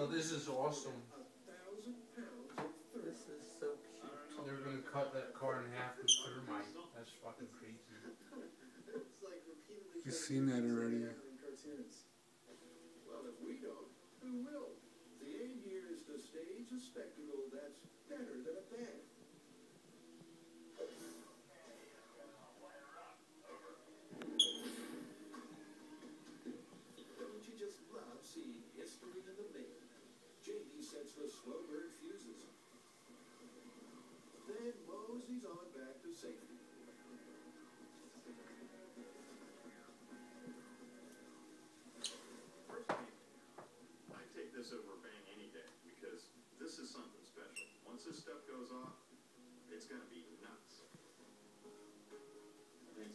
Oh, is awesome. This is so cute. They're gonna cut that car in half with thermite. That's fucking crazy. You've seen that already. Well, if we don't, who will? The aim here is to stage a spectacle that's better than a band.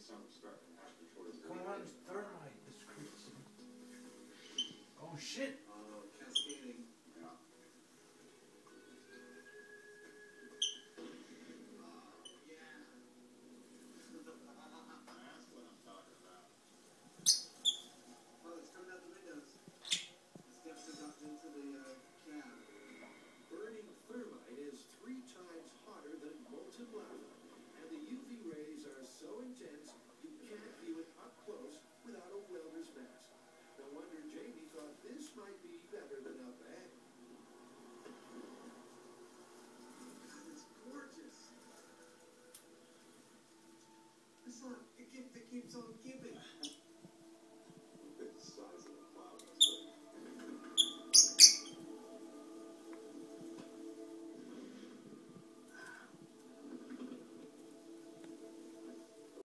some the. Come on, thermite description. Oh shit!